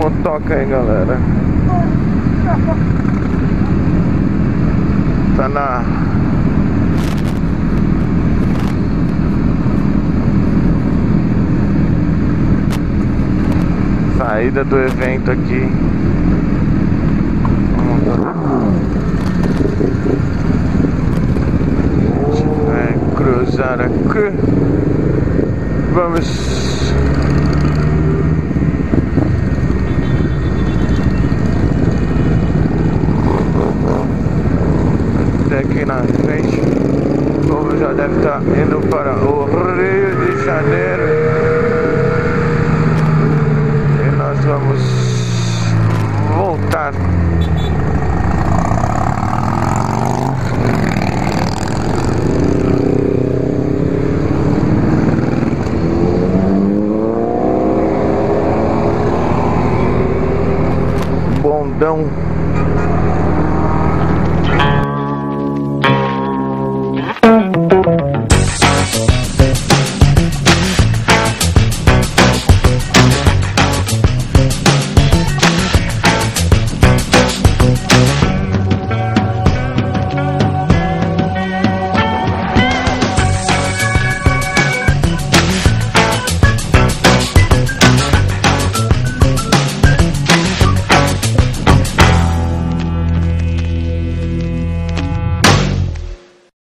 carioca, hein, galera? Tá na saída do evento aqui. A gente vai cruzar aqui. Vamos. Aqui na frente. O povo já deve estar indo para o Rio de Janeiro. E nós vamos voltar. Bondão